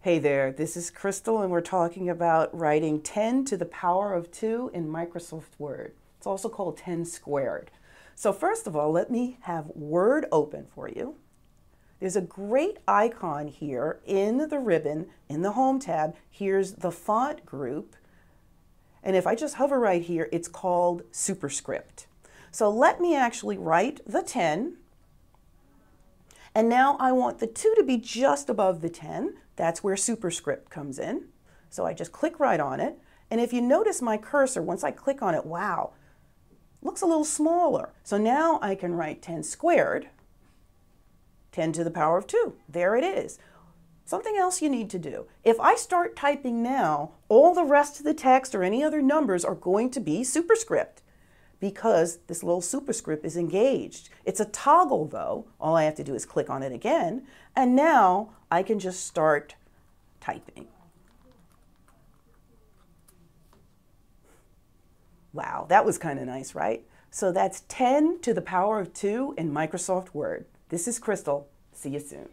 Hey there, this is Crystal and we're talking about writing 10 to the power of 2 in Microsoft Word. It's also called 10 squared. So first of all, let me have Word open for you. There's a great icon here in the ribbon in the Home tab. Here's the font group. And if I just hover right here, it's called Superscript. So let me actually write the 10. And now I want the 2 to be just above the 10. That's where superscript comes in. So I just click right on it. And if you notice my cursor, once I click on it, wow, looks a little smaller. So now I can write 10 squared, 10 to the power of 2. There it is. Something else you need to do. If I start typing now, all the rest of the text or any other numbers are going to be superscript because this little superscript is engaged. It's a toggle though. All I have to do is click on it again. And now I can just start typing. Wow, that was kind of nice, right? So that's 10 to the power of 2 in Microsoft Word. This is Crystal. See you soon.